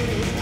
Okay!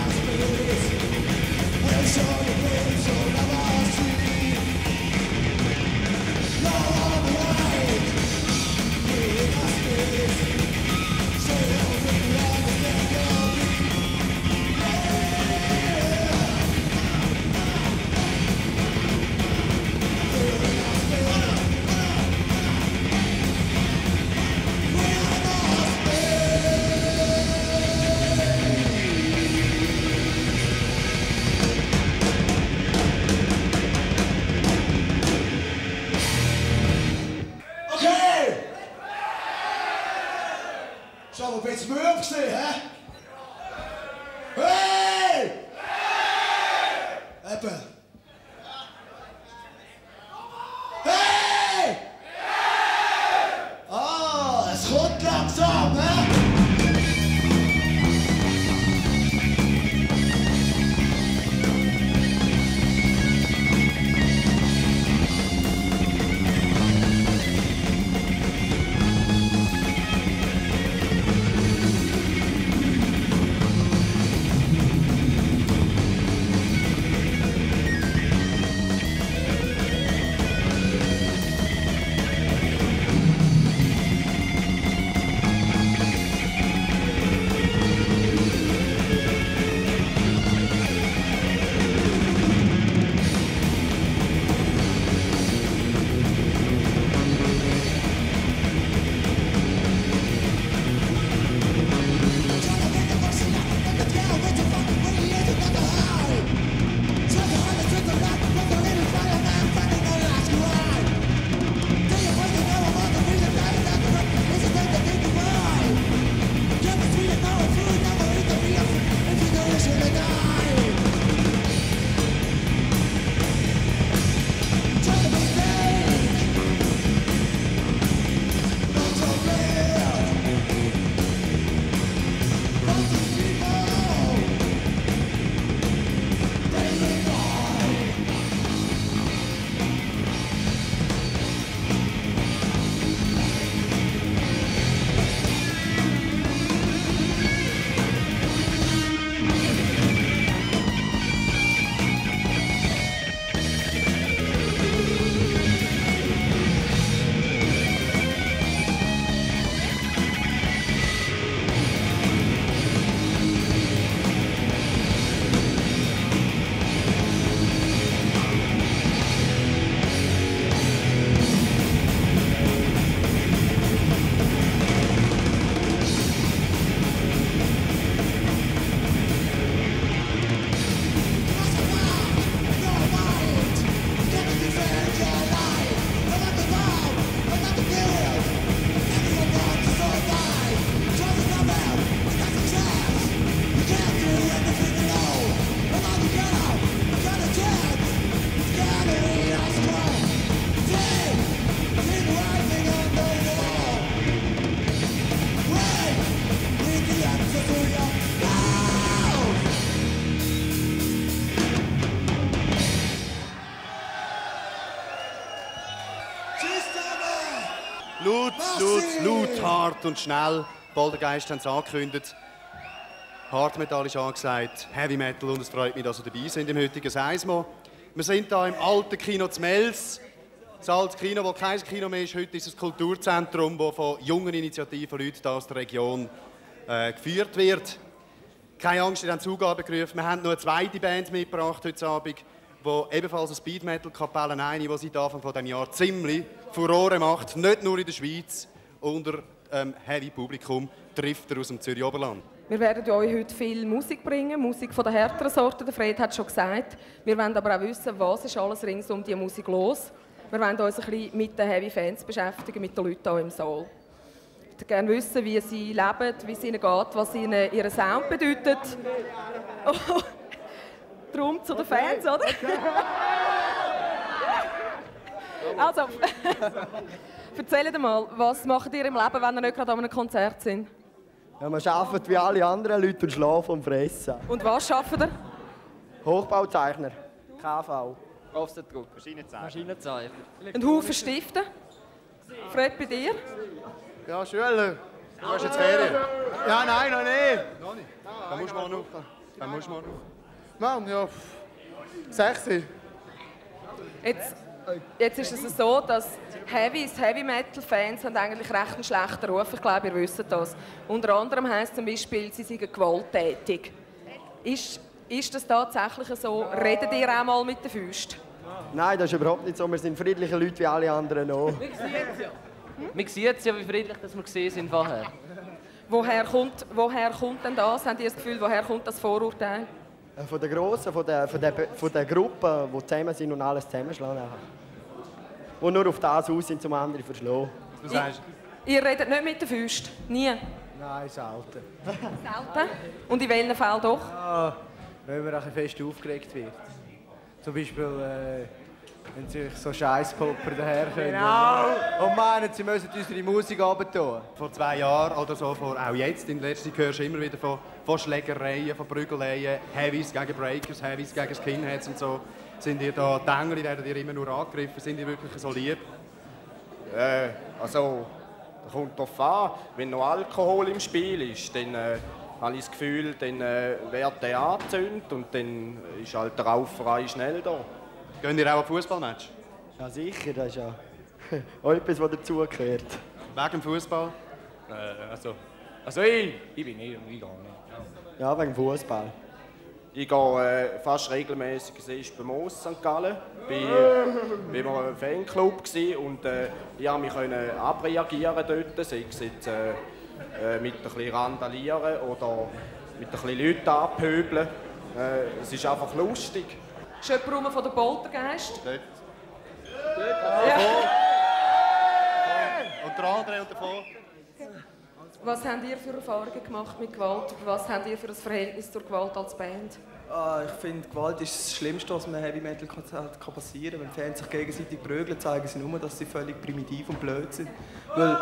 Und schnell. Poltergeist haben es angekündigt. Hard Metal ist angesagt, Heavy Metal und es freut mich, dass ihr dabei sind im heutigen Seismo. Wir sind hier im alten Kino Zmels. Das alte Kino, das kein Kino mehr ist. Heute ist ein Kulturzentrum, das von jungen Initiativen, Leuten aus der Region äh, geführt wird. Keine Angst, ihr habt Zugabe gerufen. Wir haben noch eine zweite Band mitgebracht heute Abend, die ebenfalls eine Speed Metal Kapelle eine, die seit Anfang dieses Jahr ziemlich Furore macht. Nicht nur in der Schweiz, unter ähm, Heavy Publikum trifft er aus dem Zürich Oberland. Wir werden euch heute viel Musik bringen, Musik von der härteren Sorte. Der Fred hat schon gesagt. Wir wollen aber auch wissen, was ist alles rings um die Musik los. Wir wollen uns ein bisschen mit den Heavy Fans beschäftigen, mit den Leuten hier im Saal. Ich würde gerne wissen, wie sie leben, wie es ihnen geht, was ihnen ihr Sound bedeutet. Oh, Darum zu den Fans, oder? Also, erzählt mal, was macht ihr im Leben, wenn ihr nicht gerade an einem Konzert sind? Ja, wir arbeiten wie alle anderen Leute und schlafen und fressen. Und was schafft ihr? Hochbauzeichner. KV. Offsetdruck. Maschinenzeichner. Ein Haufen Stifte. Fred, bei dir? Ja, Schüler, du hast jetzt Ferien. Ja, nein, noch nicht. Noch nicht? Da musst du mal noch. Dann musst du mal. Mann, ja. Sechs. Jetzt, jetzt ist es so, dass Heavys, Heavy Metal Fans haben eigentlich recht einen schlechten Ruf. Ich glaube, ihr wisst das. Unter anderem heisst zum Beispiel, sie seien gewalttätig. Ist, ist das tatsächlich so? Redet ihr auch mal mit den Füßen? Nein, das ist überhaupt nicht so. Wir sind friedliche Leute wie alle anderen auch. Man sieht ja, wie friedlich dass wir gesehen sind vorher. Woher kommt, woher kommt denn das? Habt ihr das Gefühl, woher kommt das Vorurteil? Äh, Von der Grossen, von der, von der, von der Gruppe, die zusammen sind und alles zusammenschlagen. Die nur auf das aus sind, zum anderen verschlagen. Du sagst, Ihr redet nicht mit den Füßen? Nie? Nein, selten. Selten? Und in welchen Fällen doch? Ja, wenn man ein fest aufgeregt wird. Zum Beispiel, äh, wenn sich so Scheißpopper daherkommen. Genau! Und meinen, sie müssen unsere Musik runter vor zwei Jahren oder so, vor, auch jetzt in letzter Zeit hörst du immer wieder von, von Schlägereien, von Prügeleien, Heavies gegen Breakers, Heavies gegen Skinheads und so. Sind ihr da, die Engel werden ihr immer nur angegriffen, sind ihr wirklich so lieb? Äh, also, das kommt darauf an. Wenn noch Alkohol im Spiel ist, dann äh, habe ich das Gefühl, dann äh, wird der angezündet und dann ist halt der Rauferei schnell da. Gehen ihr auch an Fußballmatch? Ja, sicher, das ist ja auch etwas, was dazugehört. Wegen dem Fußball? Äh, also, also ich, ich bin nicht, ich gehe nicht. Ja, wegen Fußball. Ich gehe äh, fast regelmäßig es ist beim Moos St. Gallen. Bei, wir waren ein Fanclub und äh, ich konnte mich können abreagieren dort, sei es jetzt, äh, äh, mit ein bisschen randalieren oder mit ein bisschen Leuten abpöbeln. Äh, es ist einfach lustig. Ist jemand rum von der Poltergeist? Dort. Ja. Und der andere und davon? Was habt ihr für Erfahrungen gemacht mit Gewalt? Was habt ihr für ein Verhältnis zur Gewalt als Band? Ah, ich finde, Gewalt ist das Schlimmste, was einem Heavy Metal Konzert kann passieren kann. Wenn Fans sich gegenseitig prügeln, zeigen sie nur, dass sie völlig primitiv und blöd sind. Weil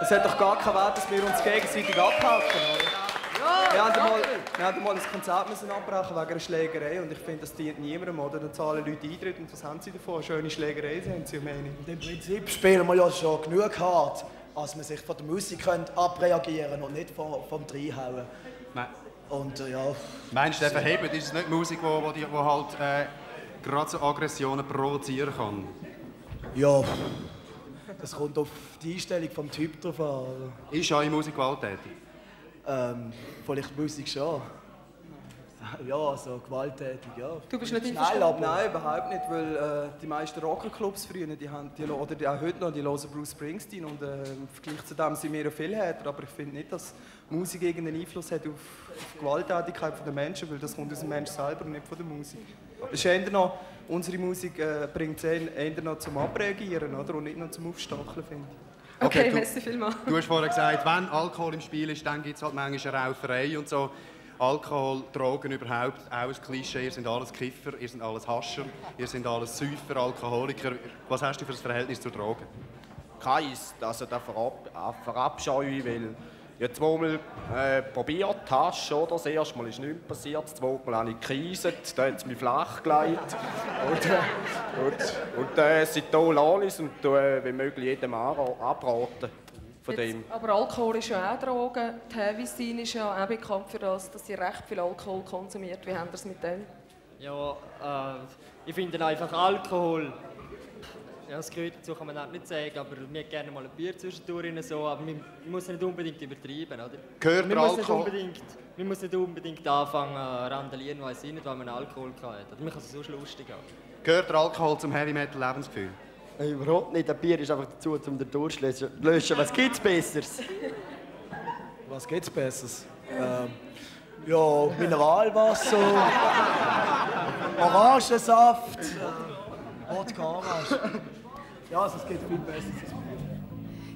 es hat doch gar keinen Wert, dass wir uns gegenseitig abhaken, oder? Wir haben mal, wir haben mal ein Konzert müssen abbrechen wegen einer Schlägerei und ich finde, das dient niemandem, oder? Dann zahlen Leute Eintritt und was haben sie davon? Eine schöne Schlägerei haben sie, meine ich. Und im Prinzip spielen wir ja schon genug hart, als man sich von der Musik könnte abreagieren und nicht vom, vom Reinhauen. Nein. Und äh, ja, Meinst du, der verhebt, ist es nicht Musik, die wo, wo, die- wo halt äh, gerade so Aggressionen provozieren kann? ja, das kommt auf die Einstellung vom Typ drauf an. Ist eure Musik gewalttätig? Ähm, vielleicht Musik schon. Ja, so gewalttätig, ja. Du bist nicht Schnell, einverstanden? aber... Nein, überhaupt nicht, weil äh, die meisten Rockerclubs früher, die haben, die, oder die, auch heute noch, die hören Bruce Springsteen und äh, im Vergleich zu dem sind wir ja viel härter, aber ich finde nicht, dass Musik irgendeinen Einfluss hat auf, auf die Gewalttätigkeit der Menschen, weil das kommt aus dem Menschen selber und nicht von der Musik. Es ist noch, unsere Musik äh, bringt es eher, eher noch zum Abreagieren oder? und nicht noch zum Aufstacheln, finde ich. Okay, Okay, du- merci vielmals. Du hast vorhin gesagt, wenn Alkohol im Spiel ist, dann gibt es halt manchmal eine Rauferei und so. Alkohol, Drogen überhaupt, auch ein Klischee. Ihr seid alles Kiffer, ihr seid alles Hascher, ihr seid alles Säufer, Alkoholiker. Was hast du für ein Verhältnis zu Drogen? Keins, also da verab, äh, verabscheue ich, weil ich habe zweimal äh, probiert, Tasche, oder? Das erste Mal ist nichts passiert, das zweite Mal habe ich gekriselt, da hat es mich flach gelegt. und äh, und, und äh, seitdem lasse ich es und äh, wenn möglich jedem abraten von dem. Jetzt, aber Alkohol ist ja auch Drogen. Die Heavy Scene ist ja auch bekannt für das, dass sie recht viel Alkohol konsumiert. Wie haben ihr es mit dem? Ja, äh, ich finde einfach Alkohol. Ja, das gehört dazu kann man auch nicht sagen, aber wir gerne mal ein Bier zwischendurch rein, so, aber man muss nicht unbedingt übertreiben, oder? Gehört man muss nicht Alkohol- unbedingt, man muss nicht unbedingt anfangen äh, randalieren, weiß ich nicht, weil man Alkohol hat. Oder man kann es sonst lustig haben. Gehört der Alkohol zum Heavy Metal Lebensgefühl? Überhaupt nicht. Ein Bier ist einfach dazu, um den Durst zu löschen. Was gibt's Besseres? Was gibt's Besseres? Ähm, ja, Mineralwasser, Orangensaft, Wodka Orange. Ja, also es gibt viel Besseres.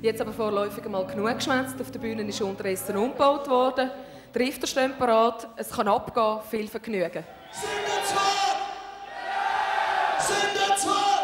Jetzt aber vorläufig mal genug geschwätzt. Auf der Bühne ist unterdessen umgebaut worden. Der Rifter steht parat. Es kann abgehen. Viel Vergnügen. Sind wir zwei? Sind wir zwei?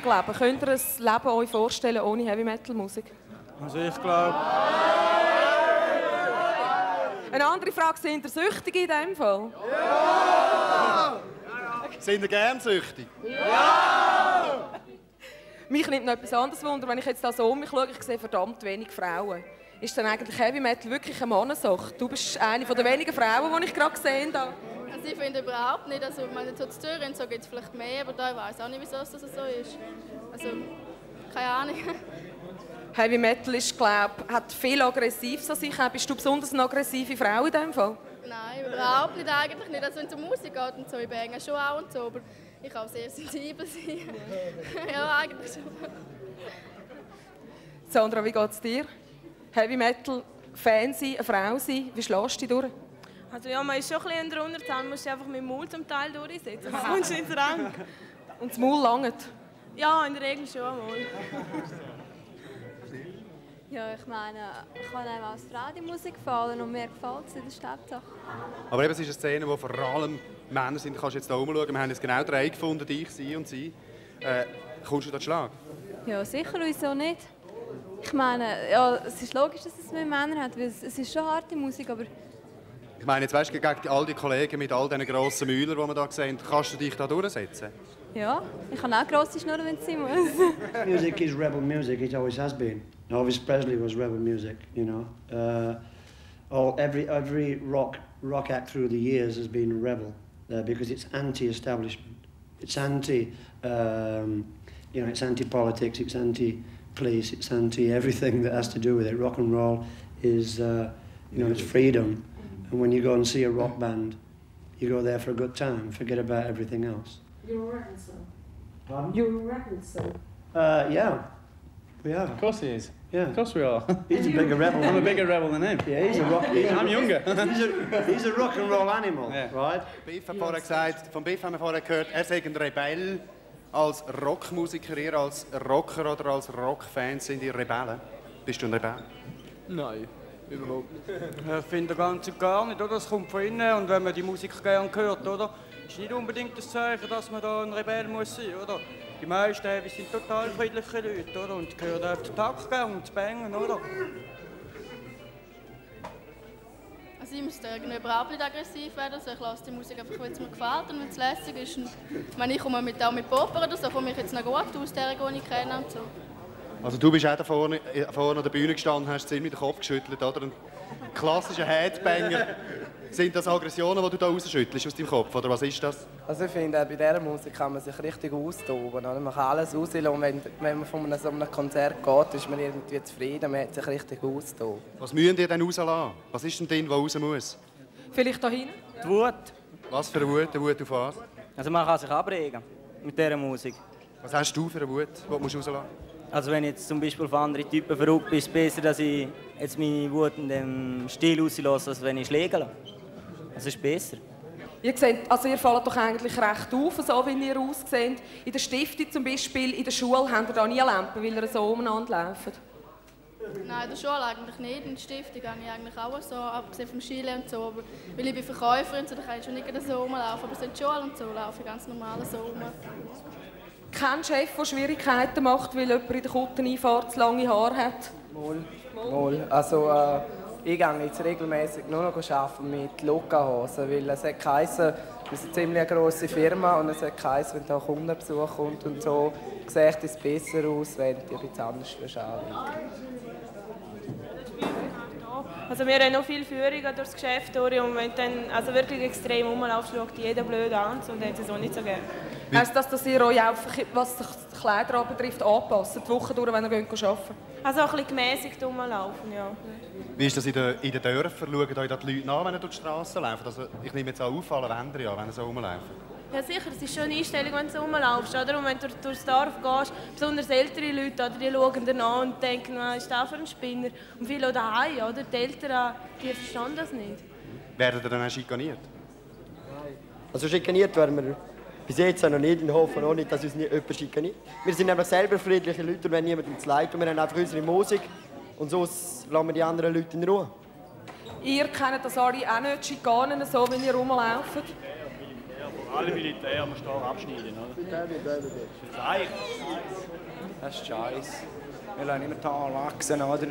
Musik leben? Könnt ihr ein Leben euch vorstellen ohne Heavy Metal Musik? Also ich glaube, Eine andere Frage, sind ihr süchtig in dem Fall? Sind ihr gern süchtig? Mich nimmt noch etwas anderes Wunder, wenn ich jetzt da so um mich schaue, ich sehe verdammt wenig Frauen. Ist dann eigentlich Heavy Metal wirklich eine Mannensache? Du bist eine der wenigen Frauen, die ich gerade gesehen habe. Also ich finde überhaupt nicht, also ich meine, in Zürich so gibt es vielleicht mehr, aber da weiß ich auch nicht, wieso es das so ist. Also, keine Ahnung. Heavy Metal ist, glaub, hat viel Aggressives an sich. Bist du besonders eine aggressive Frau in dem Fall? Nein, überhaupt nicht, eigentlich nicht. Also wenn es um Musik geht und so, ich bin schon auch und so, aber ich kann sehr sensibel sein. ja, eigentlich schon. Sandra, wie geht es dir? Heavy Metal Fan sein, eine Frau sein, wie schlägst du dich durch? Also ja, man ist schon ein bisschen in der Unterzahl, man muss einfach mit dem Maul zum Teil durchsetzen. Das kommst nicht dran. Und das Maul langt? Ja, in der Regel schon einmal. Ja, ich meine, ich kann einem als Frau die Musik gefallen und mir gefällt es in der Stadt. Aber eben, es ist eine Szene, wo vor allem Männer sind. Du kannst jetzt hier umschauen. Wir haben jetzt genau drei gefunden, dich, sie und sie. Äh, kommst du da Schlag? Ja, sicher, wieso nicht? Ich meine, ja, es ist logisch, dass es mehr Männer hat, weil es, es ist schon harte Musik, aber Ich meine, jetzt weißt du, gegen all die Kollegen mit all diesen grossen Mühlern, die wir hier sehen, kannst du dich da durchsetzen? ja, ich habe auch grosse Schnurren, wenn es sein muss. music is rebel music. It always has been. Elvis Presley was rebel music. You know, uh, all every every rock rock act through the years has been a rebel uh, because it's anti-establishment. It's anti, um, you know, it's anti-politics. It's anti-police. It's anti-everything that has to do with it. Rock and roll is, uh, you know, it's freedom. And when you go and see a rock band, you go there for a good time. Forget about everything else. You're a rebel, son. Pardon? You're a rebel, son. Uh, yeah, we are. of course he is. Yeah. Of course we are. He's a bigger rebel. I'm a bigger rebel than him. Yeah, he's a rock. He's I'm a, younger. He's a, he's a rock and roll animal, right? Biff hat vorher gesagt, von Biff haben wir vorher gehört, er sei ein Rebell. Als Rockmusiker, ihr als Rocker oder als Rockfan sind ihr Rebellen? Bist du ein Rebell? Nein, überhaupt nicht. Ich finde ganz und gar nicht, oder? Es kommt von innen und wenn man die Musik gerne hört, oder? Ist nicht unbedingt das Zeichen, dass man da ein Rebell muss sein, oder? Die meisten wir sind total friedliche Leute, oder? Und gehören auf den Takt gehen und zu bangen, oder? Also ich müsste irgendwie überhaupt nicht aggressiv werden. Also ich lasse die Musik einfach, wenn es mir gefällt und wenn es lässig ist. Und ich meine, ich komme mit, auch mit Popper oder so, komme ich jetzt noch gut aus, der die ich kenne und so. Also du bist auch da vorne, äh, vorne an der Bühne gestanden, hast ziemlich den Kopf geschüttelt, oder? Ein klassischer Headbanger. Sind das Aggressionen, die du da rausschüttelst aus deinem Kopf, oder was ist das? Also ich finde, bei dieser Musik kann man sich richtig austoben. Oder? Man kann alles rauslassen und wenn, wenn man von einem, so einem Konzert geht, ist man irgendwie zufrieden, man hat sich richtig austoben. Was müssen ihr denn rauslassen? Was ist denn drin, was raus muss? Vielleicht da hinten? Die Wut. Was für eine Wut? Eine Wut auf was? Also man kann sich abregen mit dieser Musik. Was hast du für eine Wut, die du musst rauslassen Also wenn ich jetzt zum Beispiel auf andere Typen verrückt bin, ist es besser, dass ich jetzt meine Wut in dem Stil rauslasse, als wenn ich schläge. Das ist besser. Ihr, seht, also ihr fallt doch eigentlich recht auf, so wie ihr ausseht. In der Stiftung zum Beispiel, in der Schule, habt ihr da nie Lampen, weil ihr so umeinander lauft. Nein, in der Schule eigentlich nicht. In der Stiftung habe ich eigentlich auch so, abgesehen vom Skile und so. Aber weil ich bin Verkäuferin, so, da kann ich schon nicht so rumlaufen. Aber so in der Schule und so laufe ich ganz normal so rum. Kein Chef, der Schwierigkeiten macht, weil jemand in der Kutteneinfahrt zu lange Haare hat? Wohl. Wohl. Also, äh, ich gehe jetzt regelmäßig nur noch arbeiten mit Luca-Hosen, weil es hat geheißen, wir sind eine ziemlich grosse Firma und es hat geheißen, wenn da Kundenbesuch kommt und so, sieht es besser aus, wenn die bisschen anders anschauen. Also wir haben noch viele Führungen durchs Geschäft durch und wenn dann also wirklich extrem rumlaufst, schaut jeder blöd an und dann hat es auch nicht so gerne. Heisst das, dass ihr euch einfach, was die Kleider anbetrifft, anpasst, die Woche durch, wenn ihr arbeiten geht? Also ein bisschen gemäßigt rumlaufen, ja. Wie ist das in den, in den Dörfern? Schauen euch die Leute nach, wenn ihr durch die Straße lauft? Also, ich nehme jetzt auch auffallen, wenn ja, wenn ihr so rumlaufen. Ja sicher, es ist schon eine Einstellung, wenn du rumlaufst. Oder? Und wenn du durch, durchs Dorf gehst, besonders ältere Leute, oder, die schauen dir an und denken, was ist das für ein Spinner? Und viele auch daheim, oder? die Eltern, die verstehen das nicht. Werden ihr dann auch schikaniert? Also schikaniert werden wir bis jetzt noch nicht und hoffen auch nicht, dass uns nicht jemand schikaniert. Wir sind einfach selber friedliche Leute und wenn niemandem zu leid tut, wir haben einfach unsere Musik und sonst lassen wir die anderen Leute in Ruhe. Ihr kennt das alle auch nicht, Schikanen, so wie ihr rumlauft? Alle Militär muss da abschneiden, oder? Das ist scheiße. Wir lassen immer die Haare wachsen, oder?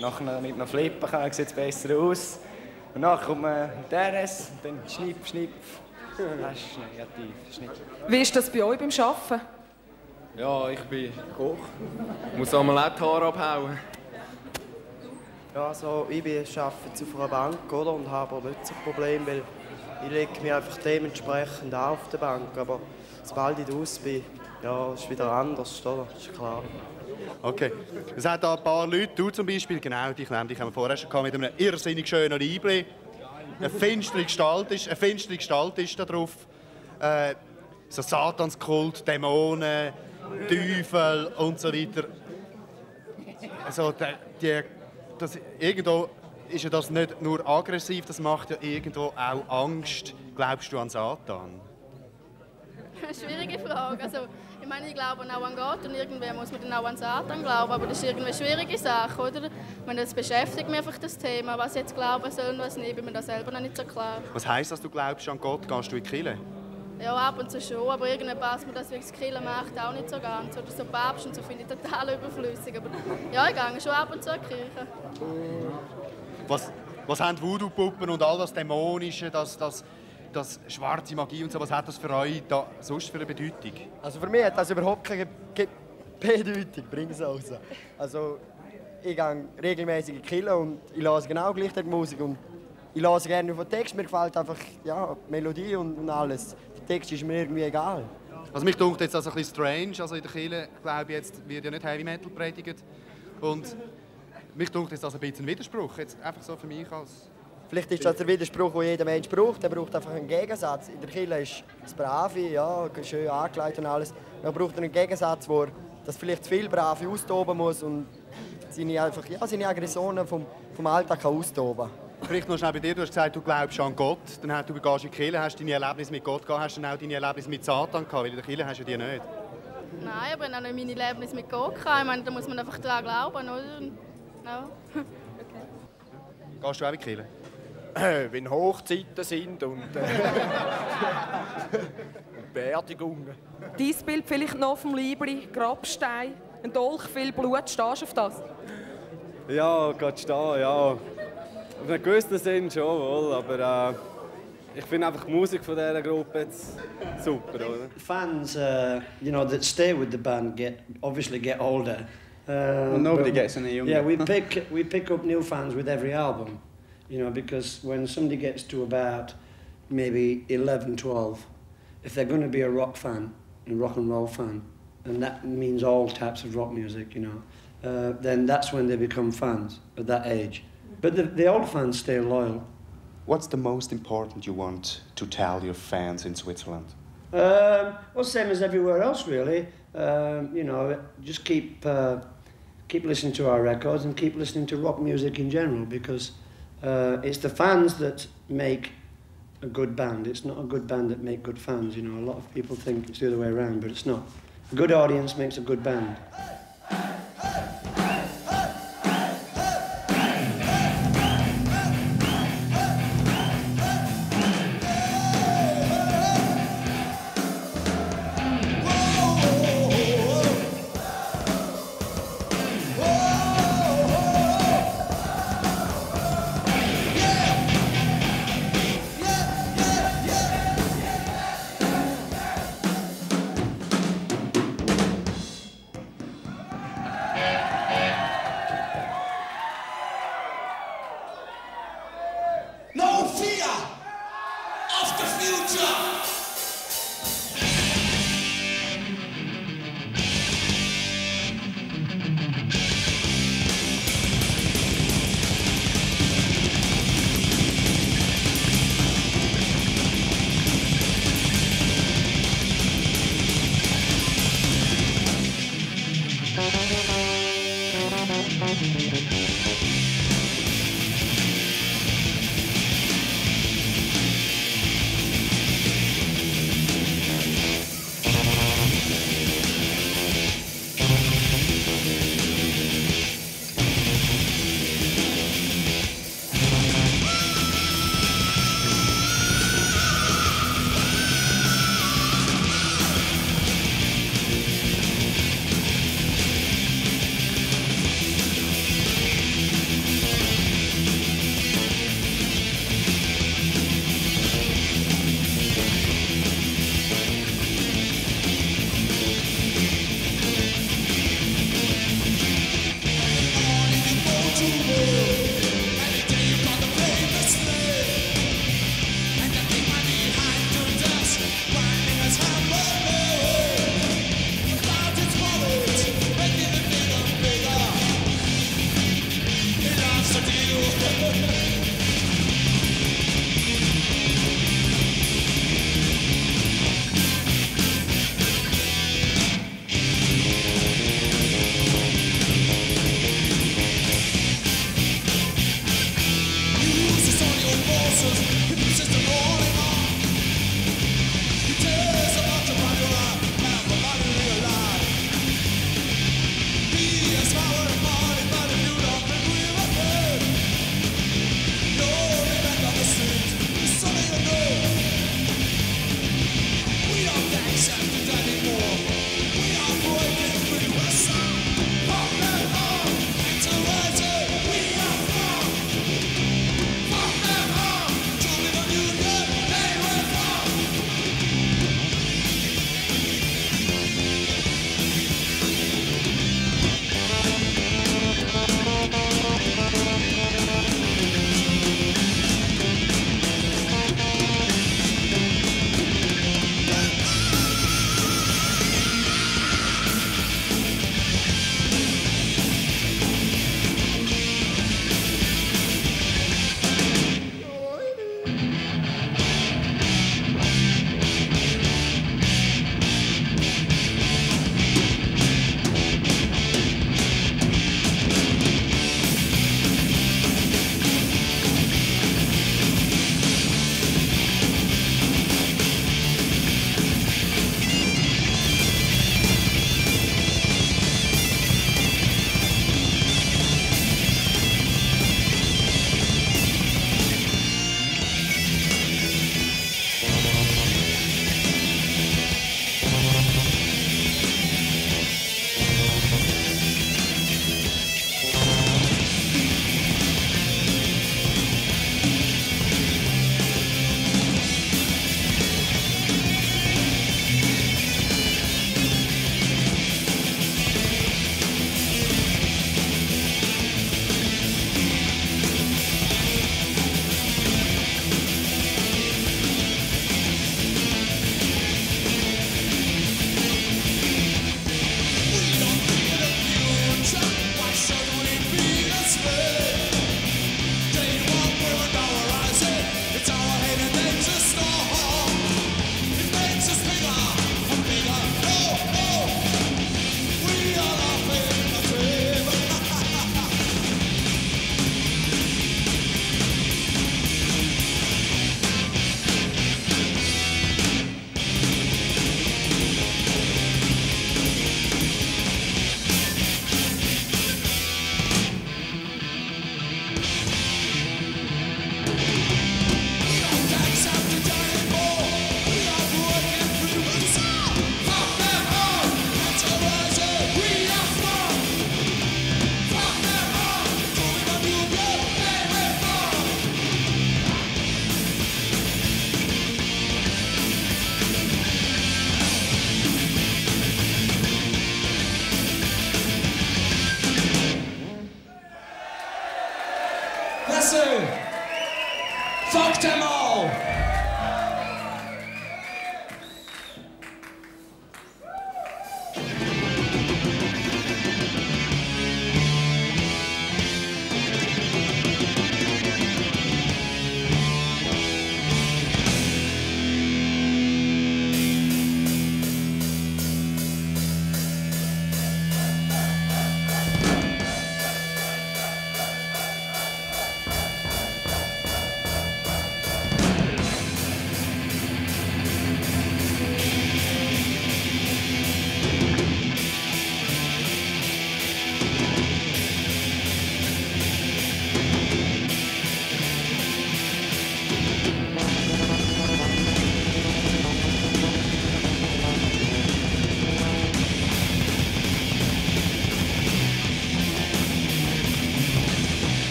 Nachher mit einem Flipper sieht es besser aus. Und dann kommt man in Teres, und dann schnipp, schnipp. Das ist negativ. Das ist nicht... Wie ist das bei euch beim Arbeiten? Ja, ich bin Koch. Ich muss auch die Haare abhauen. Ja, also ich bin, arbeite auf einer Bank oder, und habe aber nicht so ein Problem, weil ich lege mich einfach dementsprechend an auf der Bank. Aber sobald ich raus bin, ja, ist wieder anders, oder? Das ist klar. Okay. Es hat da ein paar Leute, du zum Beispiel, genau, dich haben wir vorher schon gehabt, mit einem irrsinnig schönen Liebling. Eine finstere Gestalt ist, eine finstere Gestalt ist da drauf. Äh, so Satanskult, Dämonen, Teufel und so weiter. Also, die, die, das, irgendwo ist ja das nicht nur aggressiv, das macht ja irgendwo auch Angst. Glaubst du an Satan? Schwierige Frage. Also, ich meine, ich glaube auch an Gott und irgendwer muss man dann auch an Satan glauben, aber das ist irgendwie eine schwierige Sache, oder? Meine, das beschäftigt mich einfach das Thema, was ich jetzt glauben soll und was nicht, bin mir da selber noch nicht so klar. Was heisst das, du glaubst an Gott? Gehst du in die Kirche? Ja, ab und zu schon, aber irgendwann passt mir das, wie das Killen macht, auch nicht so ganz. Oder so Papst und so finde ich total überflüssig. Aber ja, ich gehe schon ab und zu in die Kirche. Was, was haben Voodoo-Puppen und all das Dämonische, das, das, das schwarze Magie und so, was hat das für euch da sonst für eine Bedeutung? Also für mich hat das überhaupt keine Bedeutung, bring es raus. Also ich gehe regelmäßig in Kirche und ich höre genau gleich die Musik und ich höre gerne auf den Text, mir gefällt einfach ja, die Melodie und, und alles. Der Text ist mir irgendwie egal. Also mich dunkt jetzt das ein bisschen strange, also in der Kirche, glaube ich, jetzt wird ja nicht Heavy Metal predigt und mich dunkt jetzt das ein bisschen ein Widerspruch, jetzt einfach so für mich als... Vielleicht ist das der Widerspruch, den jeder Mensch braucht. Er braucht einfach einen Gegensatz. In der Kirche ist das Brave, ja, schön angelegt und alles. Dann braucht er einen Gegensatz, wo er das vielleicht zu viel Brave austoben muss und seine, einfach, ja, seine Aggressionen vom, vom Alltag kann austoben Vielleicht noch schnell bei dir, du hast gesagt, du glaubst an Gott, dann hast du in die Kirche, hast deine Erlebnisse mit Gott gehabt, hast du dann auch deine Erlebnisse mit Satan gehabt, weil in der Kirche hast du die nicht. Nein, aber ich habe auch meine Erlebnisse mit Gott gehabt. Ich meine, da muss man einfach daran glauben, oder? Ja. Gehst du auch in die Kirche? Äh, wenn Hochzeiten sind und, äh, und Beerdigungen. Dein Bild vielleicht noch vom Liebli, Grabstein, ein Dolch, viel Blut, stehst du auf das? Ja, geht stehen, ja. Auf einem gewissen Sinn schon wohl, aber äh, ich finde einfach die Musik von dieser Gruppe jetzt super, oder? Fans, uh, you know, that stay with the band get obviously get older. Uh, Well, nobody but- gets any younger. Yeah, we pick we pick up new fans with every album, you know, because when somebody gets to about maybe 11, 12, if they're going to be a rock fan, and a rock and roll fan, and that means all types of rock music, you know, uh, then that's when they become fans at that age. But the, the old fans stay loyal. What's the most important you want to tell your fans in Switzerland? Um, well, same as everywhere else, really. Um, you know, just keep uh, keep listening to our records and keep listening to rock music in general because uh, it's the fans that make a good band. It's not a good band that make good fans. You know, a lot of people think it's the other way around, but it's not. A good audience makes a good band.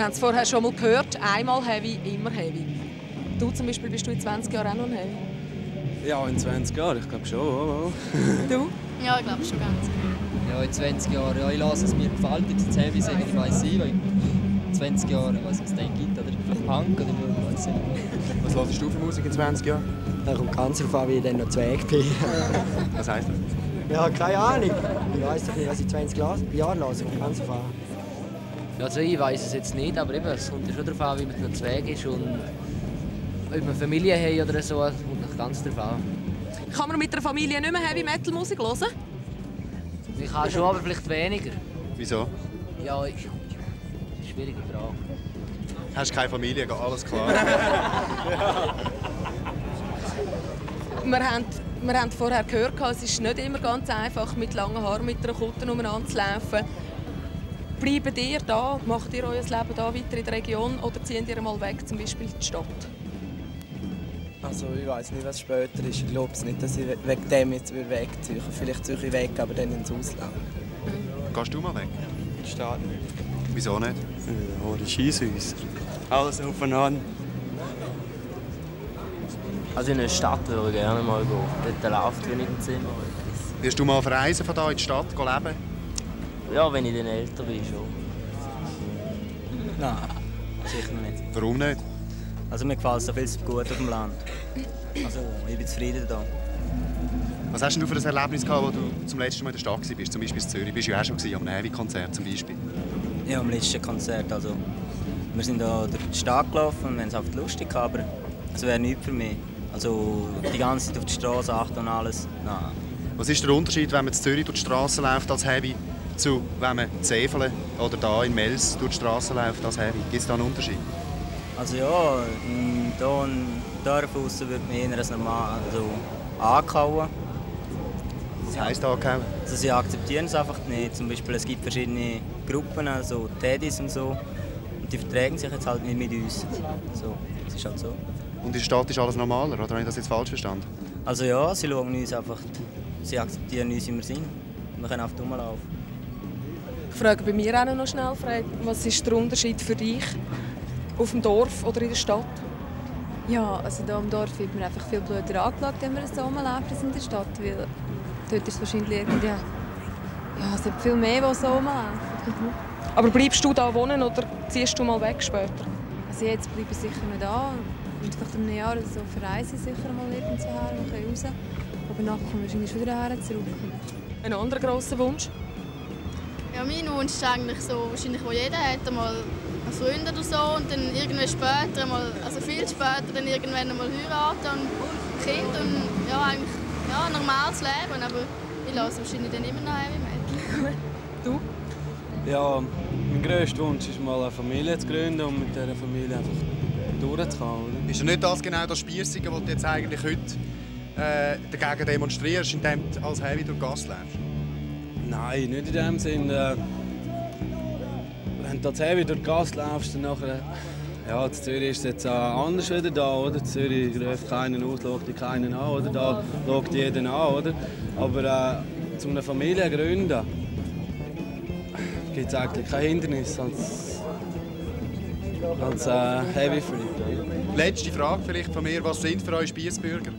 Haben es vorher schon mal gehört, einmal Heavy, immer Heavy. Du zum Beispiel, bist du in 20 Jahren auch noch ein Heavy? Ja, in 20 Jahren, ich glaube schon. Oh, oh. Du? Ja, ich glaube schon ganz. Ja, in 20 Jahren. Ja, ich lasse es mir gefällt, ob es jetzt heavy sind, ich weiß nicht. weil In 20 Jahren, ich weiß was es dann gibt. Oder vielleicht Punk oder ich weiß nicht. Was hörst du für Musik in 20 Jahren? Da kommt ganz darauf an, wie ich dann noch zu Weg bin. Was heisst das? ja, keine Ahnung. Ich weiß doch nicht, was ich 20 Jahren lasse. Kommt ganz darauf an. Also ich weiß es jetzt nicht, aber eben, es kommt ja schon darauf an, wie man zu Weg ist und ob man Familie hat oder so, es kommt noch ganz darauf an. Kann man mit der Familie nicht mehr Heavy Metal Musik hören? Ich kann schon, aber vielleicht weniger. Wieso? Ja, ich... Schwierige Frage. Hast keine Familie, geht alles klar. Wir haben, wir haben vorher gehört, es ist nicht immer ganz einfach, mit langen Haaren mit einer Kutte umeinander zu laufen. Bleibt ihr da? Macht ihr euer Leben da weiter in der Region oder zieht ihr mal weg, zum Beispiel in die Stadt? Also ich weiß nicht, was später ist. Ich glaube nicht, dass ich we- wegen dem jetzt wegziehe. Vielleicht ziehe ich weg, aber dann ins Ausland. Gehst du mal weg? In die Stadt nicht. Wieso nicht? Oh, die Schießhäuser. Alles aufeinander. Also in eine Stadt würde ich gerne mal gehen. Dort läuft wenig im Zimmer. Wirst du mal verreisen von hier in die Stadt leben? Ja, wenn ich dann älter bin schon. Nein, sicher nicht. Warum nicht? Also mir gefällt so viel gut auf dem Land. Also ich bin zufrieden da. Was hast du für ein Erlebnis gehabt, wo du zum letzten Mal in der Stadt warst? Zum Beispiel in Zürich. Bist du ja auch schon einem Heavy-Konzert zum Beispiel. Ja, am letzten Konzert. Also, wir sind da durch die Stadt gelaufen und wir haben es einfach lustig gehabt, aber es wäre nichts für mich. Also die ganze Zeit auf die Straße achten und alles. Nein. Was ist der Unterschied, wenn man in Zürich durch die Straße läuft als Heavy, zu wenn man in Zevelen oder da in Mels durch die Straße läuft als Heavy? Gibt es da einen Unterschied? Also ja, hier in Dorf raus wird mir eher als normal also, angehauen. Was heisst angehauen? Also sie akzeptieren es einfach nicht. Zum Beispiel es gibt verschiedene Gruppen, also Teddys und so. Und die vertragen sich jetzt halt nicht mit uns. So, es ist halt so. Und in der Stadt ist alles normaler, oder habe ich das jetzt falsch verstanden? Also ja, sie schauen uns einfach, sie akzeptieren uns, wie wir sind. Wir können einfach rumlaufen. Ich frage bei mir auch noch schnell, Fred, was ist der Unterschied für dich auf dem Dorf oder in der Stadt? Ja, also hier im Dorf wird man einfach viel blöder angeschaut, wenn man so rumläuft als in der Stadt, weil dort ist wahrscheinlich irgendwie... Ja, ja es gibt viel mehr, die so rumlaufen. Aber bleibst du da wohnen oder ziehst du mal weg später? Also jetzt bleibe ich sicher noch da und vielleicht in einem Jahr oder so verreise ich sicher mal irgendwo her, bisschen raus. Aber nachher komme ich wahrscheinlich wieder her zurück. Ein anderer grosser Wunsch? Ja, mein Wunsch ist eigentlich so, wahrscheinlich, wo jeder hat, einmal einen Freund oder so und dann irgendwann später, mal, also viel später, dann irgendwann einmal heiraten und Kind und ja, eigentlich ja, ein normales Leben. Aber ich lasse wahrscheinlich dann immer noch Heavy Metal. du? Ja, mein grösster Wunsch ist mal eine Familie zu gründen und mit dieser Familie einfach durchzukommen. Oder? Ist ja nicht das genau das Spießige, was du jetzt eigentlich heute äh, dagegen demonstrierst, indem du als Heavy durch Gas läufst? Nein, nicht in dem Sinn. Äh, wenn du tatsächlich durch die Gas läufst, dann nachher... Ja, in Zürich ist jetzt äh, anders wieder da, oder? In Zürich läuft keinen aus, schaut keinen an, oder? Da schaut jeden an, oder? Aber äh, zu einer Familie gründen gibt es eigentlich kein Hindernis als, als äh, Heavy Freak. Letzte Frage vielleicht von mir. Was sind für euch Spießbürger?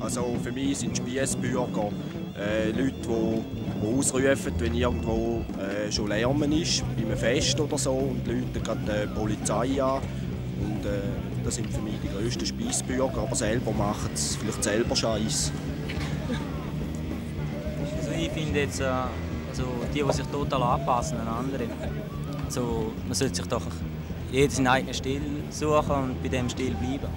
Also für mich sind Spießbürger äh, Leute, die, die ausrufen, wenn irgendwo äh, schon Lärm ist, bei einem Fest oder so, und Leute gerade die Polizei an. Und, äh, das sind für mich die grössten Spießbürger, aber selber machen es vielleicht selber Scheiß. Also ich finde jetzt, äh, also die, die sich total anpassen an andere, also man sollte sich doch jeder seinen eigenen Stil suchen und bei dem Stil bleiben.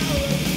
America.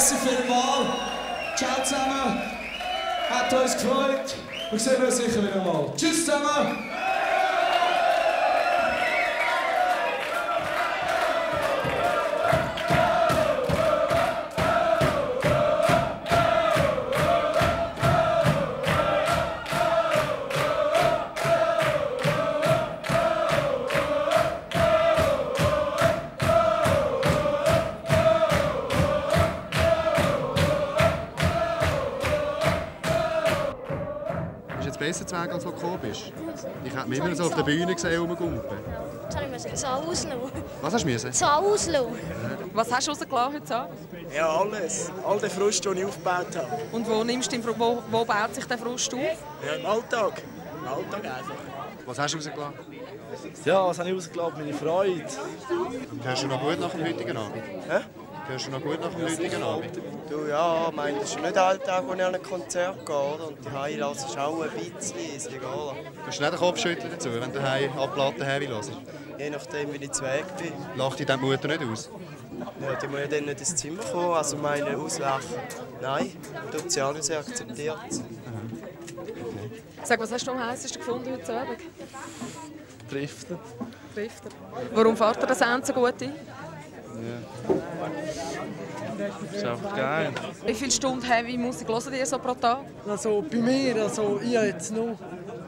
Merci vielmals. Ciao zusammen. Hat uns gefreut. Wir sehen uns sicher wieder mal. Tschüss zusammen. Als du gekommen bist? Ich hätte mich immer so auf der Bühne gesehen, rumgumpen. Jetzt habe ich mir so auslassen. Was hast du müssen? So auslassen. Was hast du rausgelassen heute Abend? Ja, alles. All den Frust, den ich aufgebaut habe. Und wo, nimmst du den, wo, wo baut sich der Frust auf? Ja, im Alltag. Im Alltag einfach. Was hast du rausgelassen? Ja, was habe ich rausgelassen? Meine Freude. Hörst du noch gut nach dem heutigen Abend? Hä? Hörst du noch gut nach dem heutigen Abend? Du, ja, ich meine, das ist nicht Alltag, wo ich an ein Konzert gehe, oder? Und die Heim lasse ich auch ein bisschen easy, oder? Kannst du nicht den Kopf schütteln dazu, wenn du daheim an Platten heavy hörst? Je nachdem, wie ich zu Weg bin. Lacht dich deine Mutter nicht aus? Ja, die muss ja dann nicht ins Zimmer kommen, also meine auslachen. Nein, tut sie alles, sie akzeptiert es. Sag, was hast du am heißesten gefunden heute Abend? Driften. Trifft er. Warum fährt er das Ende so gut ein? Ist einfach geil. Wie viele Stunden Heavy Musik hören ihr so pro Tag? Also bei mir, also ich habe jetzt noch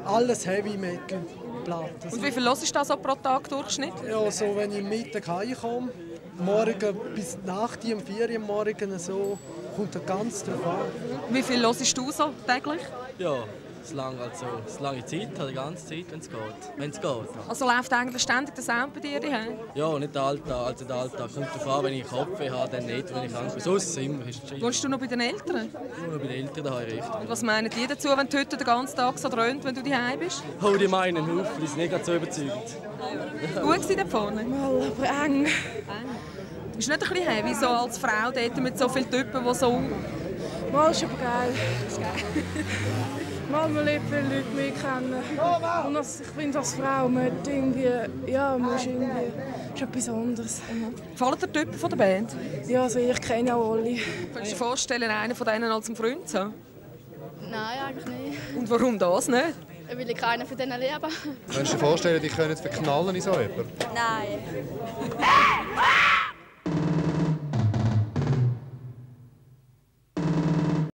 alles Heavy Metal Platten. Und wie viel hörst du da so pro Tag Durchschnitt? Ja, so wenn ich am Mittag heimkomme, morgen bis nach die am 4 Uhr am Morgen so, kommt das ganz drauf an. Wie viel hörst du so täglich? Ja, es lang, also, es lange Zeit, halt die ganze Zeit, wenn es geht. Wenn es geht. Also läuft eigentlich ständig der Sound bei dir daheim? Ja, nicht der Alltag, also der Alltag kommt darauf an, wenn ich Kopfweh habe, dann nicht, wenn ich krank bin. Sonst immer ist es Wohnst du noch bei den Eltern? Nur bei den Eltern daheim richtig. Und was meinen die dazu, wenn du heute den ganzen Tag so dröhnt, wenn du daheim bist? Oh, die meinen auf, die sind nicht gerade so überzeugt. Gut gewesen da vorne? Mal, aber eng. Ist nicht ein bisschen heavy, so als Frau dort mit so vielen Typen, die so... Mal ist aber geil. Mal man lernt viele Leute mehr kennen. Und als, ich finde, als Frau, man hat irgendwie, ja, man ist irgendwie, ist etwas anderes. Gefallen dir die Typen von der Band? Ja, also ich kenne auch alle. Könntest du dir vorstellen, einen von denen als einen Freund zu haben? Nein, eigentlich nicht. Und warum das nicht? Weil ich keinen von denen liebe. Könntest du dir vorstellen, die können verknallen in so jemanden? Nein.